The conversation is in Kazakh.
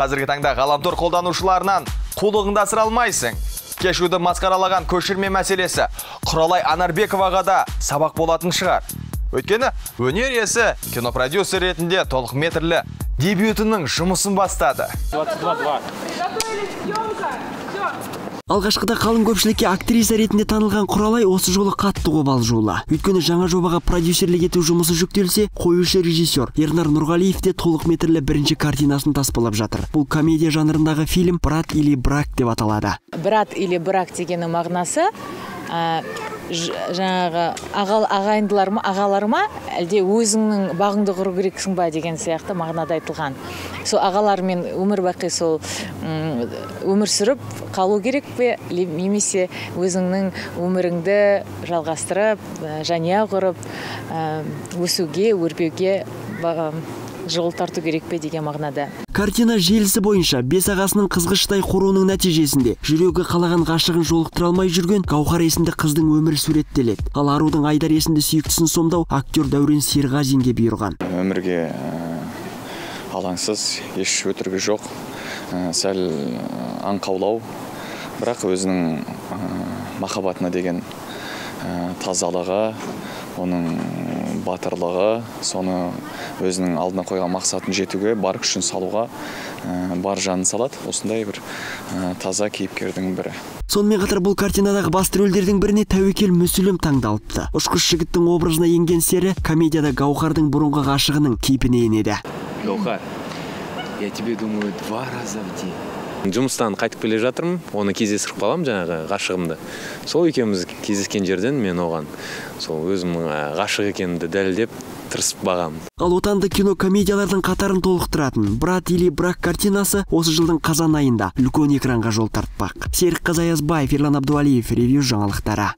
қазіргі таңда ғаламтор қолданушыларынан қулығыңды асыра алмайсың. Кешуді масқаралаған көшірме мәселесі құралай анарбековаға да сабақ болатын шығар. Өйткені өнер иесі кинопродюсер ретінде толық метрлі дебютінің жұмысын бастады. 22-2. алғашқыда қалың көпшілікке актриса ретінде танылған құралай осы жолы қатты қобалжулы өйткені жаңа жобаға продюсерлік ету жұмысы жүктелсе қоюшы режиссер ернар нұрғалиев те толық метрлі бірінші картинасын таспалап жатыр. Бұл комедия жанрындағы фильм брат или брак деп аталады. Брат или брак дегеннің мағынасы жаңағы ағал, ағалар ма әлде өзіңнің бағыңды құру керексің ба деген сияқты мағынада айтылған. Сол ағалармен өмір бақи сол өмір сүріп қалу керек пе? Немесе өзіңнің өміріңді жалғастырып жанұя құрып өсуге өрбеуге ба- жол тарту керек пе деген мағынада. Картина желісі бойынша бес ағасының қызғыштай қоруының нәтижесінде жүрегі қалаған ғашығын жолықтыра алмай жүрген гауһар есімді қыздың өмірі суреттеледі. Ал арудың айдар есімді сүйіктісін сомдау актер дәурен серғазинге бұйырған. Өмірге ә, алаңсыз еш өтірігі жоқ. Ә, сәл ә, аңқаулау. Бірақ өзінің ә, махаббатына деген ә, тазалығы оның батырлығы соны өзінің алдына қойған мақсатын жетуге бар күшін салуға ә, бар жанын салады. Осындай бір ә, таза кейіпкердің бірі. Сонымен қатар бұл картинадағы басты рөлдердің біріне тәуекел мүсілім таңдалыпты. Ұшқыш жігіттің образына енген сері комедияда гауһардың бұрынғы ғашығының кейпіне енеді. Гаухар, я тебе думаю два раза в день. Жұмыстан қайтып келе жатырмын. Оны кездестіріп қаламын жаңағы ғашығымды. Сол екеуміз кездескен жерден мен оған сол өзімнің ғашық екенімді дәлелдеп тырысып бағамын. Ал отандық кино комедиялардың қатарын толықтыратын брат или брак картинасы осы жылдың қазан айында үлкен экранға жол тартпақ. Серік қазаязбаев ерлан абдуалиев ревью жаңалықтары.